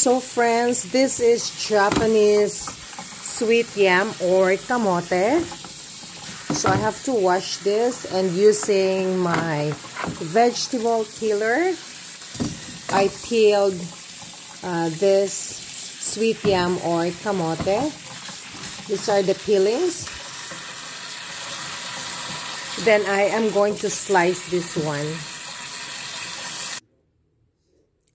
So friends, this is Japanese sweet yam or camote. So I have to wash this and using my vegetable peeler, I peeled uh, this sweet yam or camote. These are the peelings. Then I am going to slice this one.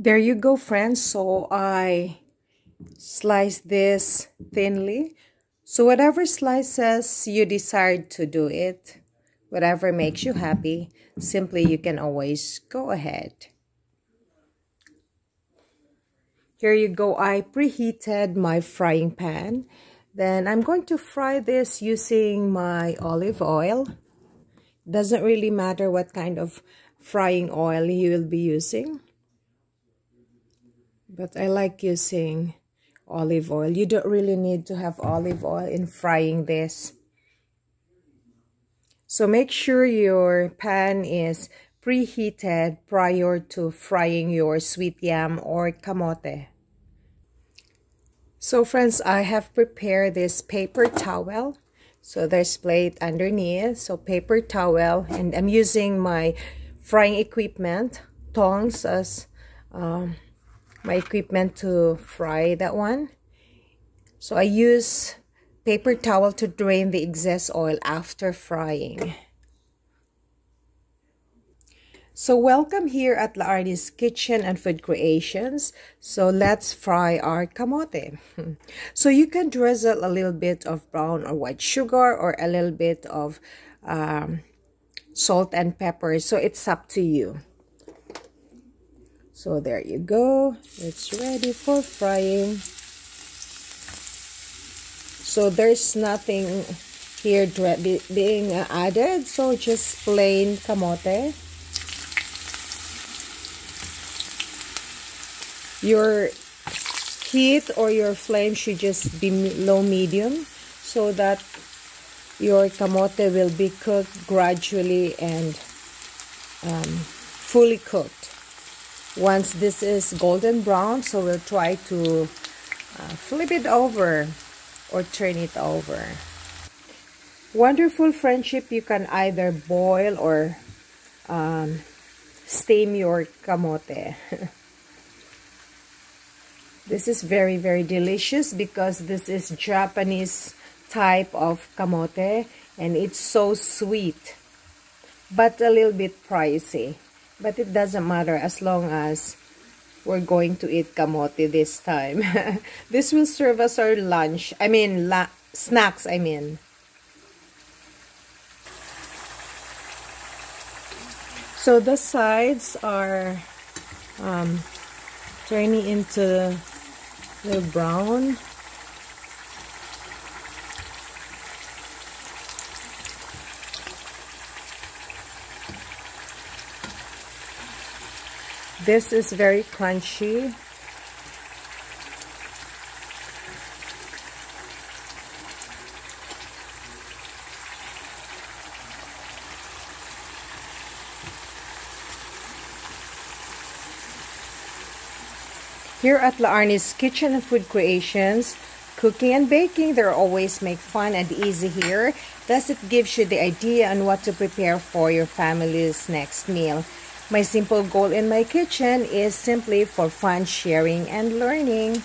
There you go, friends. So I slice this thinly. So whatever slices you decide to do it, whatever makes you happy, simply you can always go ahead. Here you go. I preheated my frying pan. Then I'm going to fry this using my olive oil. Doesn't really matter what kind of frying oil you will be using. But I like using olive oil. You don't really need to have olive oil in frying this. So make sure your pan is preheated prior to frying your sweet yam or camote. So friends, I have prepared this paper towel so there's plate underneath. So paper towel. And I'm using my frying equipment, tongs as um, my equipment to fry that one. So I use paper towel to drain the excess oil after frying. So welcome here at Laarni's Kitchen and Food Creations. So let's fry our camote. so you can drizzle a little bit of brown or white sugar or a little bit of um, salt and pepper. So it's up to you. So there you go. It's ready for frying. So there's nothing here being added. So just plain camote. your heat or your flame should just be low medium so that your camote will be cooked gradually and um, fully cooked once this is golden brown so we'll try to uh, flip it over or turn it over wonderful friendship you can either boil or um, steam your camote This is very, very delicious because this is Japanese type of camote and it's so sweet but a little bit pricey. But it doesn't matter as long as we're going to eat camote this time. this will serve as our lunch. I mean, la snacks, I mean. So the sides are um, turning into the brown this is very crunchy Here at Laarni's Kitchen and Food Creations, cooking and baking, they're always make fun and easy here. Thus, it gives you the idea on what to prepare for your family's next meal. My simple goal in my kitchen is simply for fun sharing and learning.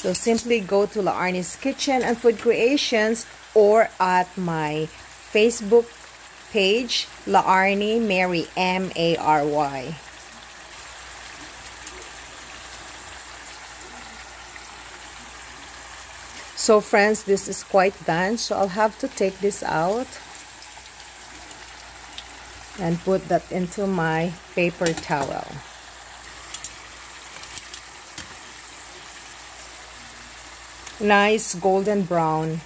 So simply go to Laarni's Kitchen and Food Creations or at my Facebook page, Laarni Mary M-A-R-Y. So friends, this is quite done. So I'll have to take this out and put that into my paper towel. Nice golden brown.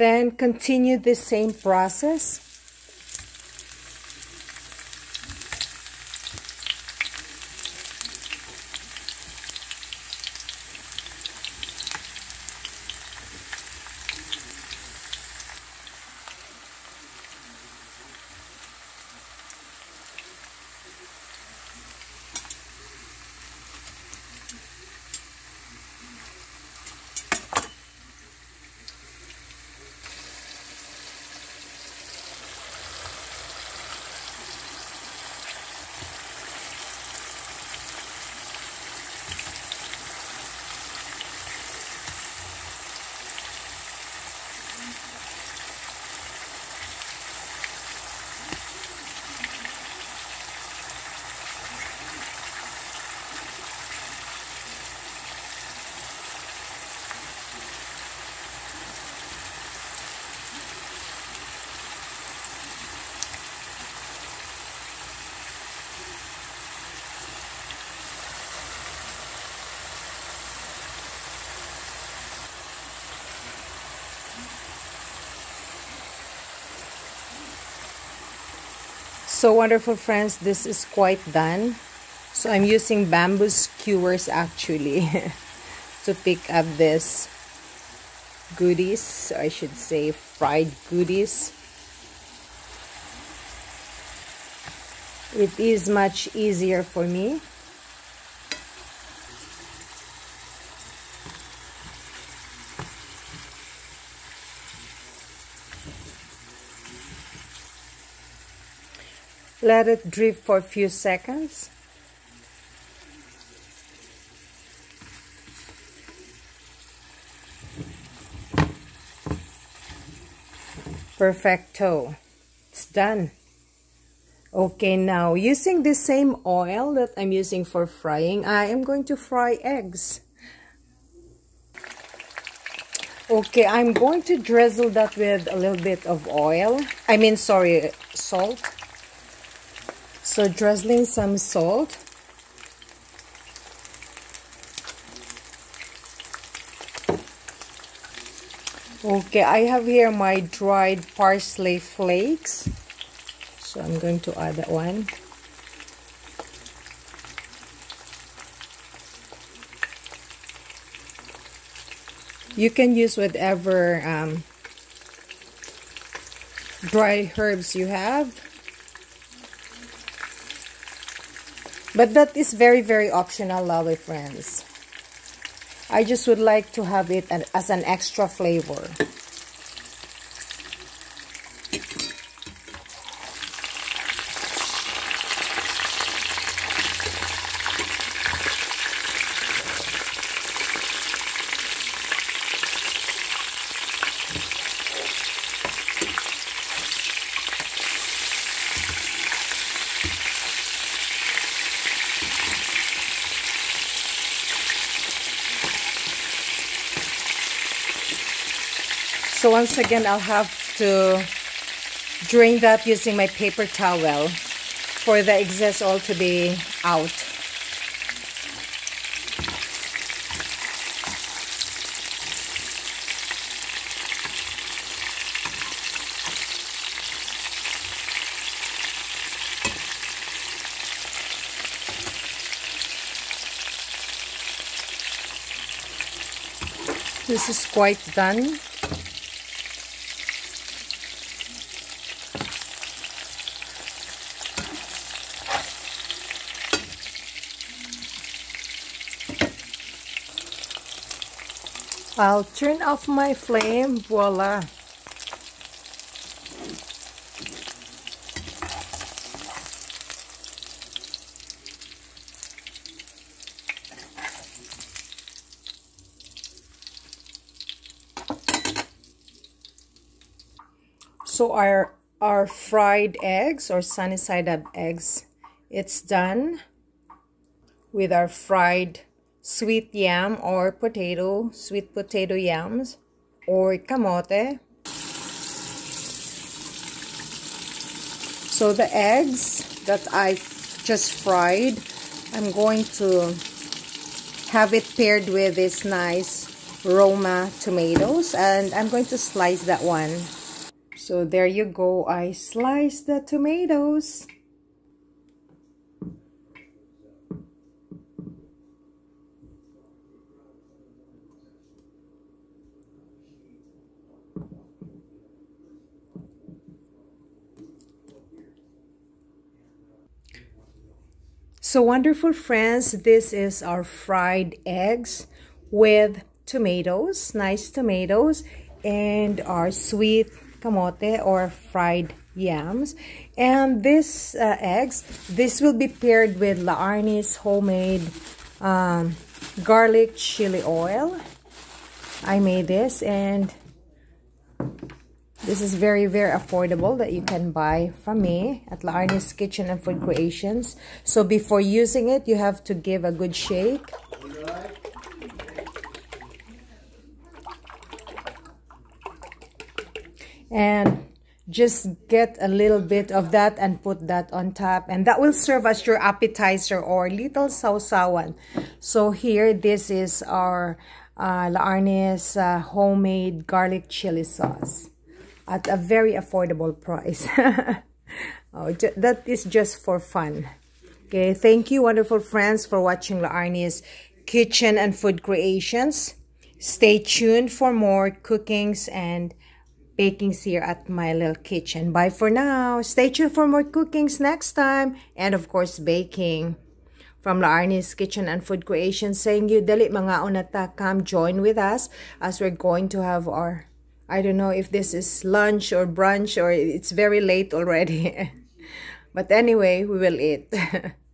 Then continue the same process. So wonderful friends, this is quite done. So I'm using bamboo skewers actually to pick up this goodies, I should say fried goodies. It is much easier for me. Let it drip for a few seconds. Perfecto. It's done. Okay, now using the same oil that I'm using for frying, I am going to fry eggs. Okay, I'm going to drizzle that with a little bit of oil. I mean, sorry, salt. So drizzling some salt. Okay, I have here my dried parsley flakes. So I'm going to add that one. You can use whatever um, dry herbs you have. But that is very, very optional, lovely friends. I just would like to have it as an extra flavor. So once again, I'll have to drain that using my paper towel for the excess oil to be out. This is quite done. I'll turn off my flame, voila. So our our fried eggs or sunny side up eggs, it's done with our fried sweet yam or potato, sweet potato yams or camote. So the eggs that I just fried, I'm going to have it paired with this nice Roma tomatoes and I'm going to slice that one. So there you go, I sliced the tomatoes. So wonderful friends, this is our fried eggs with tomatoes, nice tomatoes, and our sweet camote or fried yams. And this uh, eggs, this will be paired with Laarni's homemade um, garlic chili oil. I made this and this is very, very affordable that you can buy from me at Laarni's Kitchen and Food Creations. So before using it, you have to give a good shake. And just get a little bit of that and put that on top and that will serve as your appetizer or little sawsawan so here this is our uh, Laarni's uh, homemade garlic chili sauce at a very affordable price. Oh, that is just for fun. Okay, thank you, wonderful friends, for watching Laarni's Kitchen and Food Creations. Stay tuned for more cookings and bakings here at my little kitchen. Bye for now. Stay tuned for more cookings next time. And of course, baking. From Laarni's Kitchen and Food Creations saying you, dali mga unata, come join with us as we're going to have our, I don't know if this is lunch or brunch or it's very late already. but anyway, we will eat.